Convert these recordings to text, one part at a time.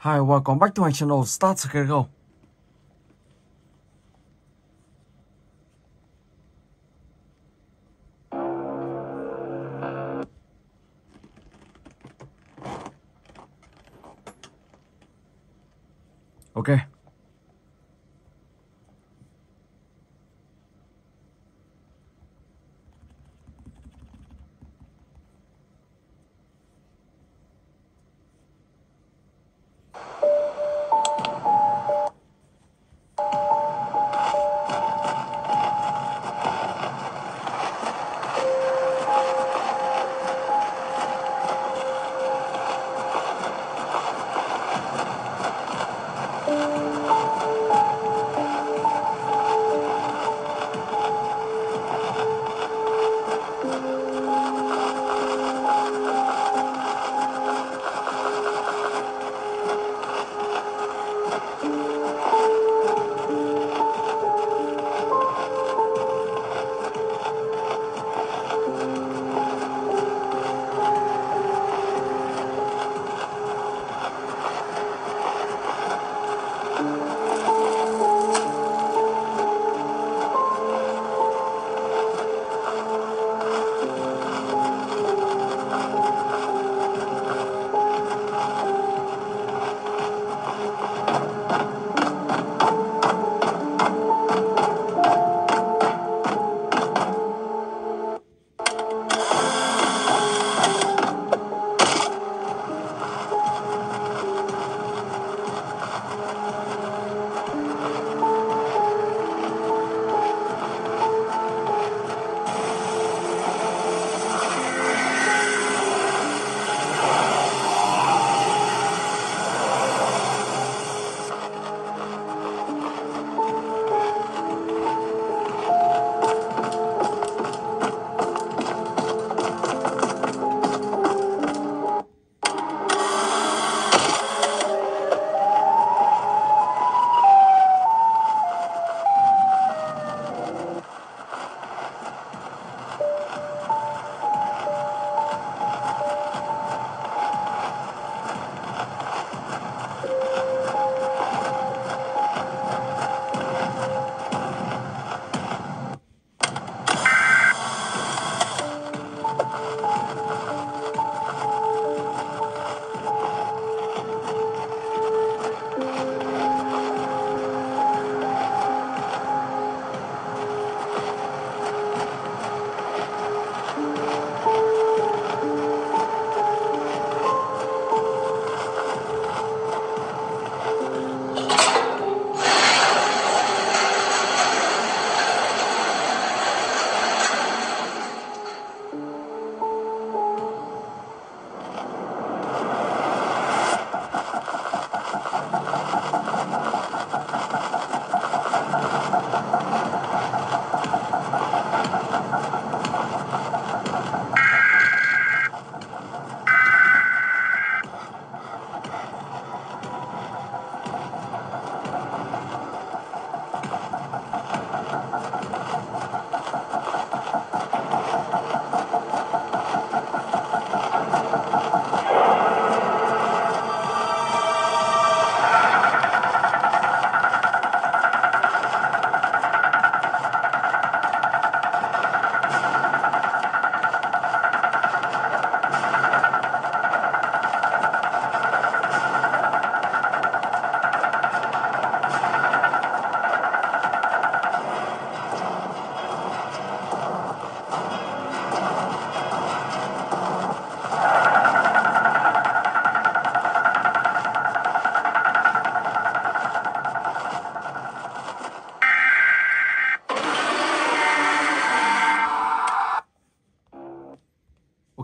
Hi, welcome back to my channel. Start to go.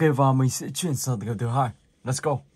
Ok và mình sẽ chuyển sang tập thứ hai. Let's go.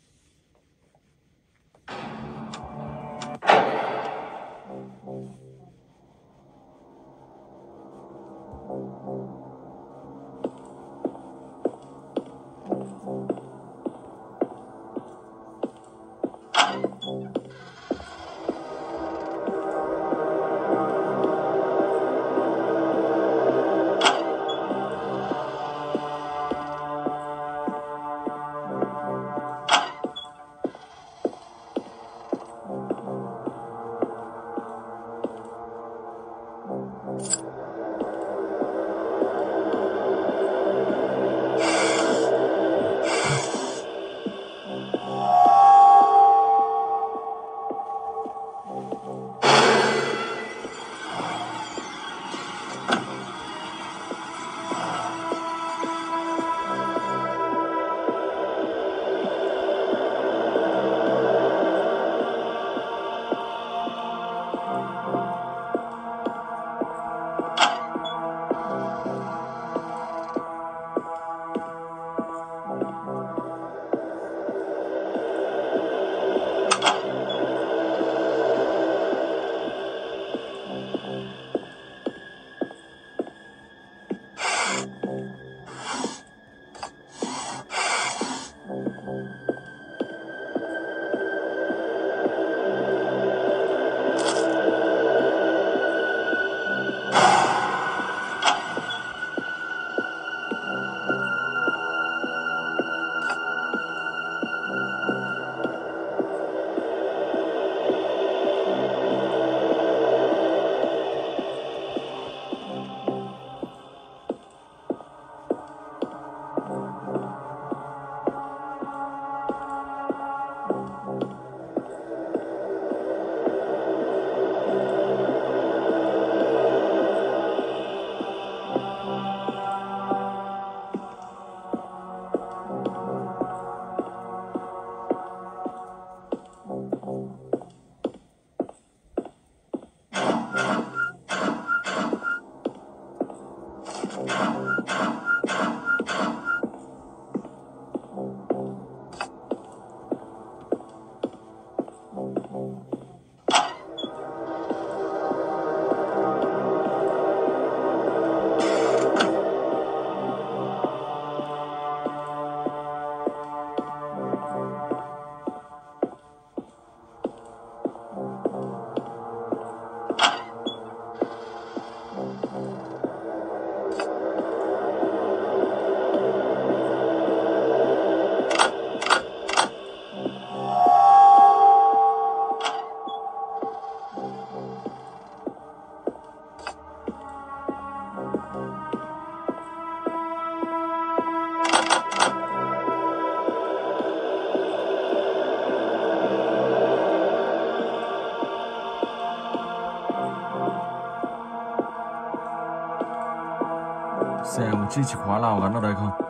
这把钥匙我敢拿得动吗？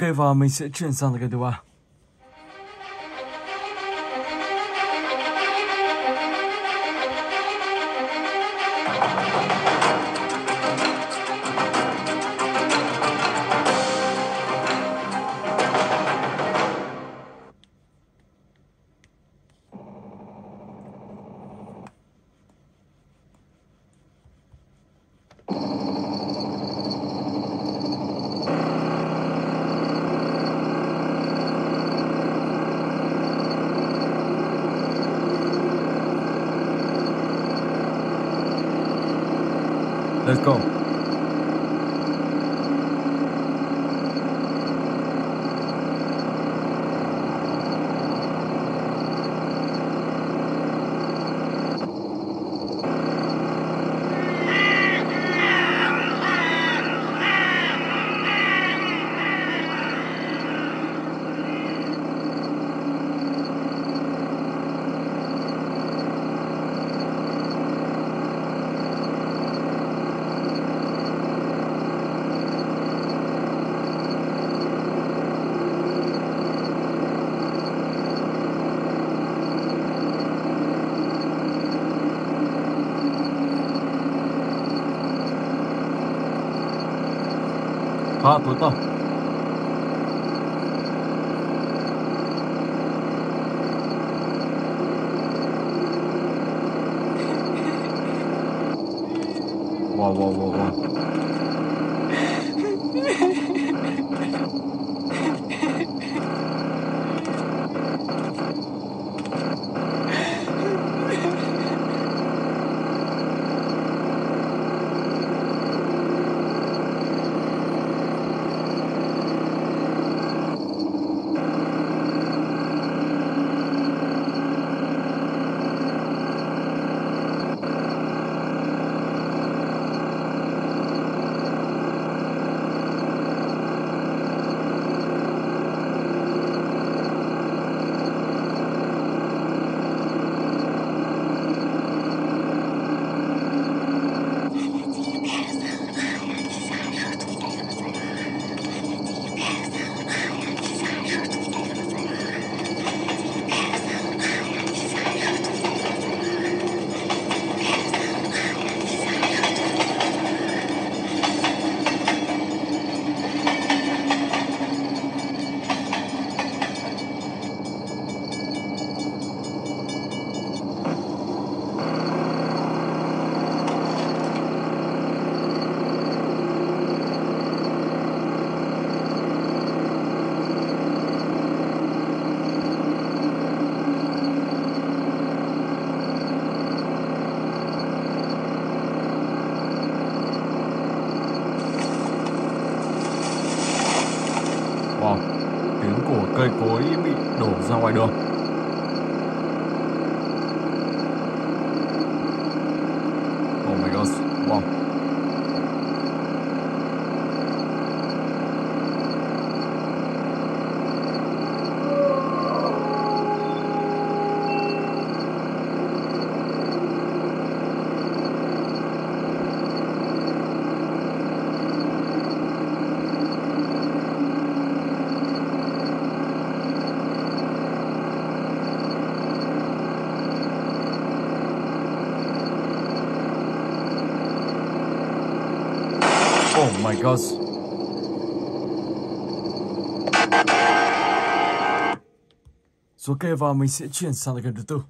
Ok và mình sẽ chuyển sang cái thứ ba. 不到 my god. Số kê và mình sẽ chuyển sang lại thứ tư.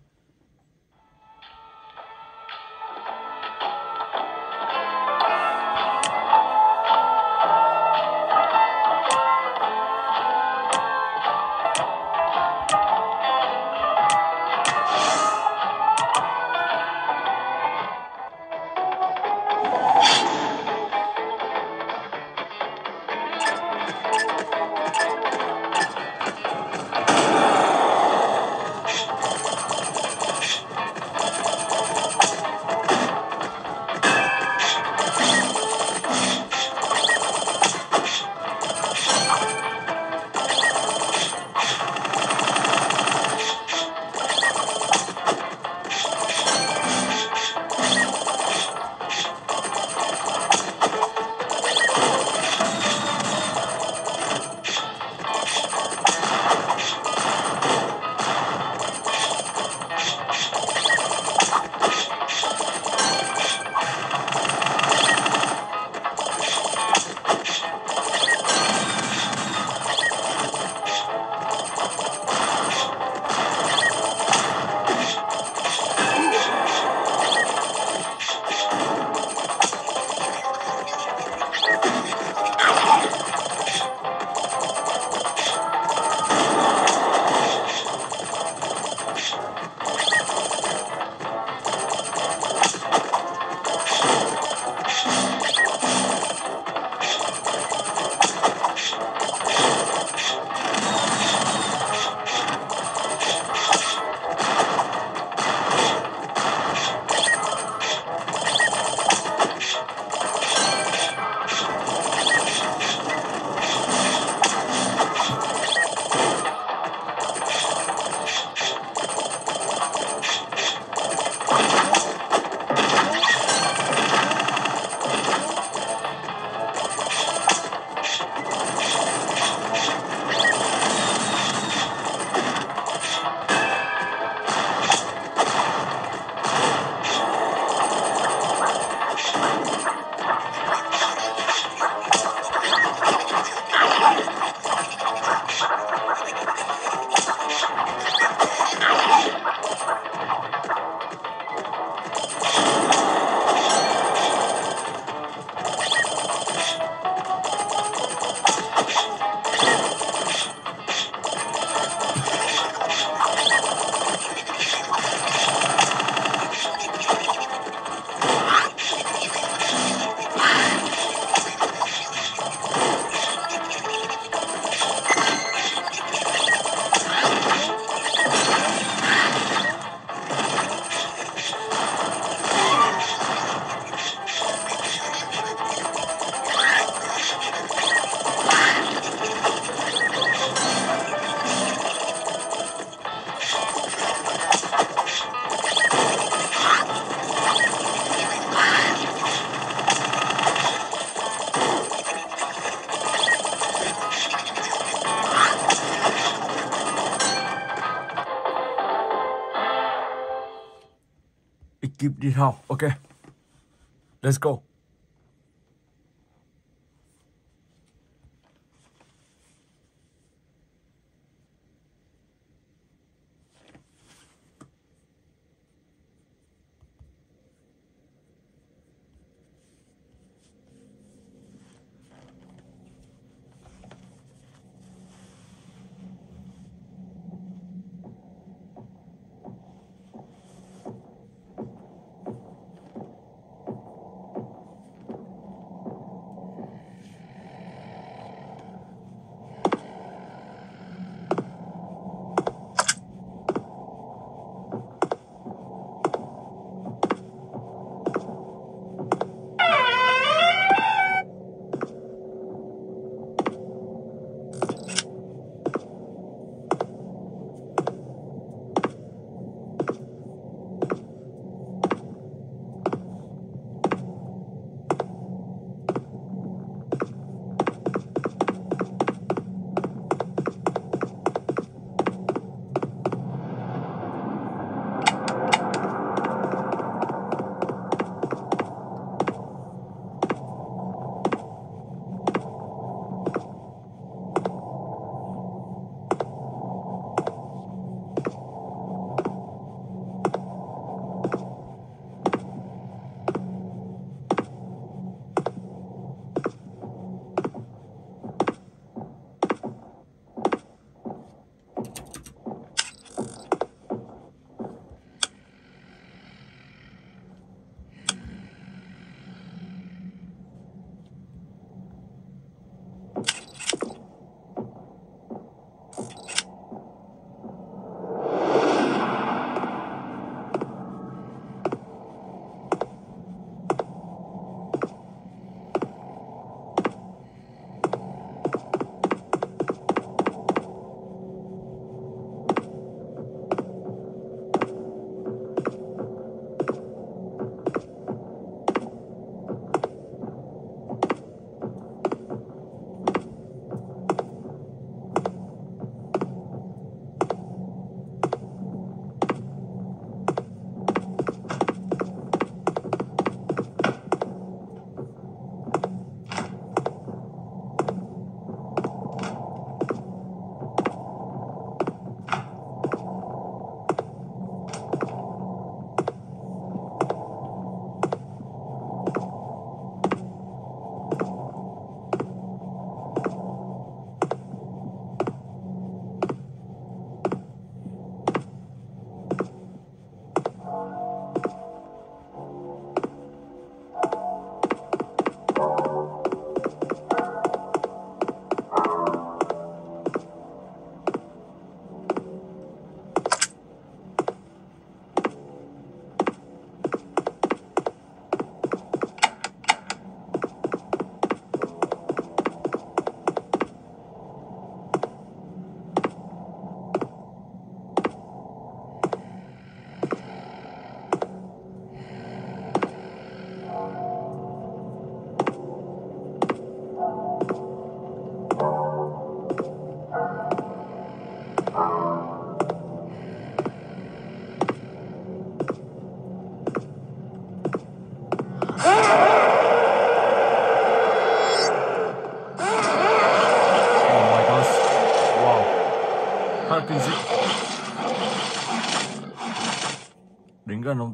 Ekip đi theo. Ok. Let's go.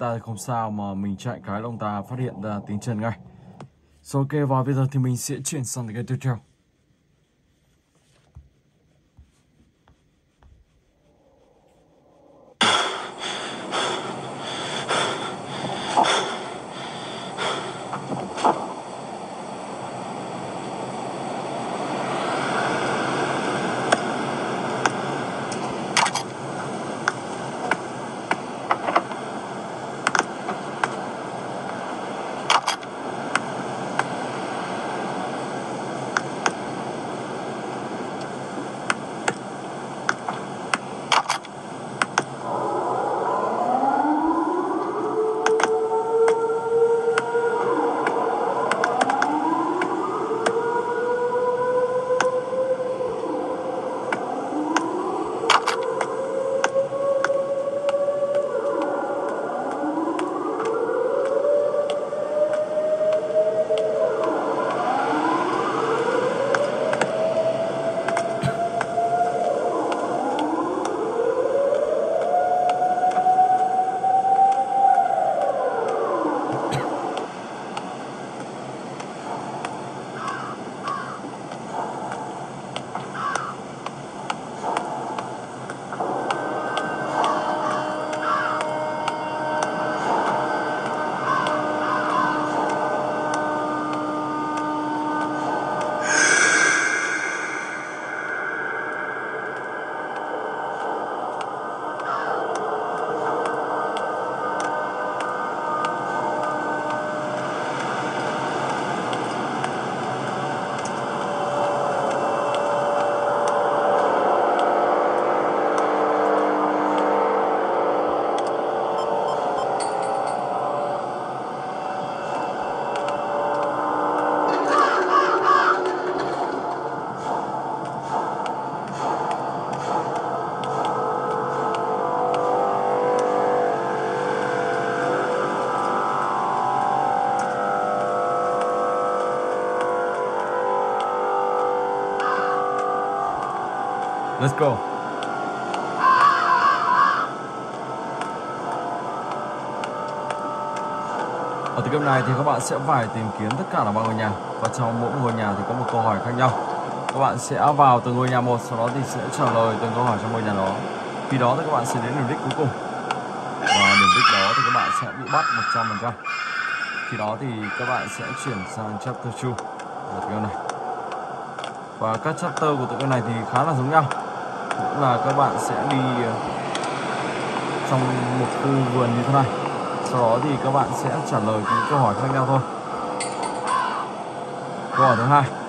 Ta thì không sao mà mình chạy cái ông ta phát hiện ra tiếng chân ngay. So ok và bây giờ thì mình sẽ chuyển sang cái tiếp theo. Let's go. Ở tập game này thì các bạn sẽ phải tìm kiếm tất cả là ba ngôi nhà và trong mỗi ngôi nhà thì có một câu hỏi khác nhau. Các bạn sẽ vào từng ngôi nhà một, sau đó thì sẽ trả lời từng câu hỏi trong ngôi nhà đó. Khi đó thì các bạn sẽ đến điểm đích cuối cùng. Và điểm đích đó thì các bạn sẽ bị bắt 100%. Khi đó thì các bạn sẽ chuyển sang chapter 2 của tập này. Và các chapter của tập game này thì khá là giống nhau cũng là các bạn sẽ đi ờ, trong một khu vườn như thế này. Sau đó thì các bạn sẽ trả lời những câu hỏi khác nhau thôi. Câu hỏi thứ hai.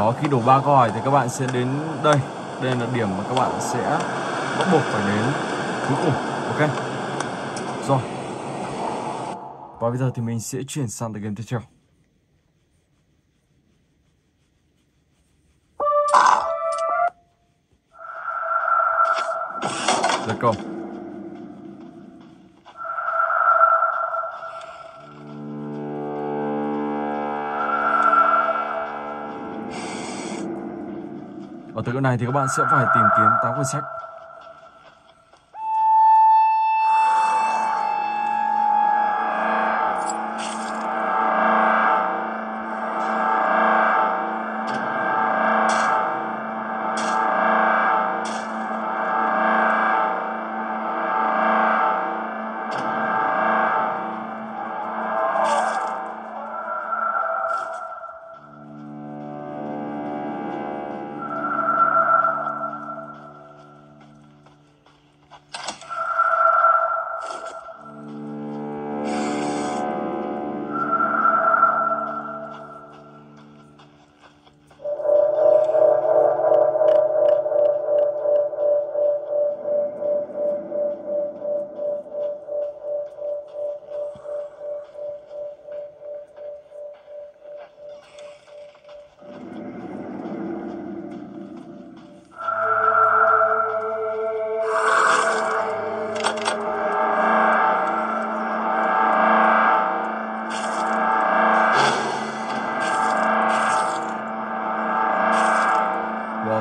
Đó, khi đủ ba câu hỏi thì các bạn sẽ đến đây. Đây là điểm mà các bạn sẽ bắt buộc phải đến cuối cùng, ok? Rồi. Và bây giờ thì mình sẽ chuyển sang tới game tiếp theo. Này thì các bạn sẽ phải tìm kiếm 8 quyển sách.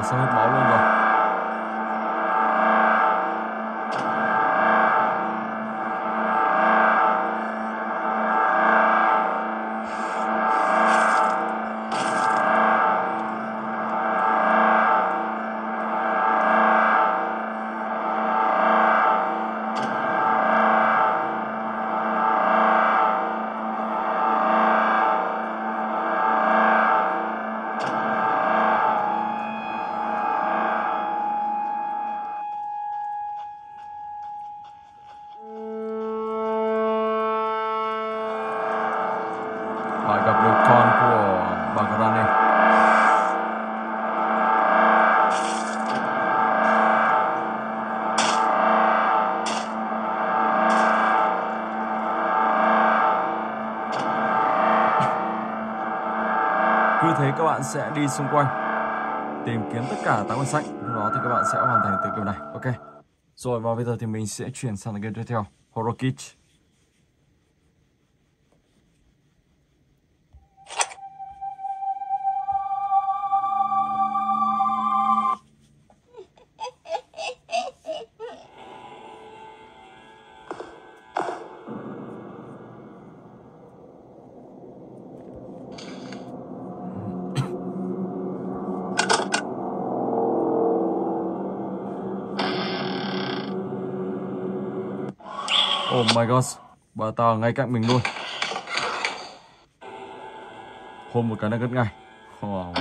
怎么讨论？Cứ thế các bạn sẽ đi xung quanh, tìm kiếm tất cả tám quyển sách lúc đó thì các bạn sẽ hoàn thành từ điều này. Ok. Rồi, và bây giờ thì mình sẽ chuyển sang game tiếp theo. Horror Kids. Bà ngay cạnh mình luôn. Hôn một cái là gất ngay. wow.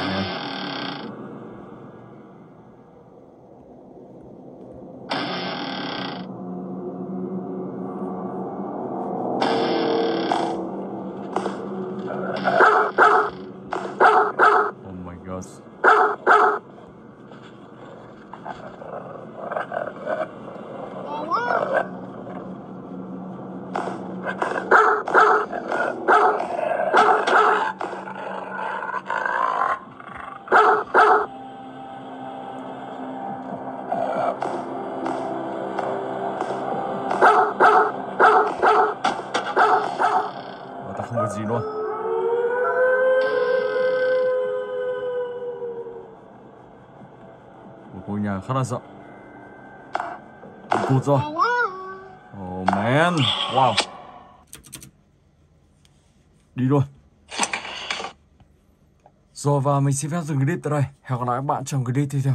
Khá là rộng. Cụt rồi. Oh man. Wow. Đi luôn. Rồi và mình xin phép dừng clip tại đây. Hẹn gặp lại các bạn trong clip tiếp theo.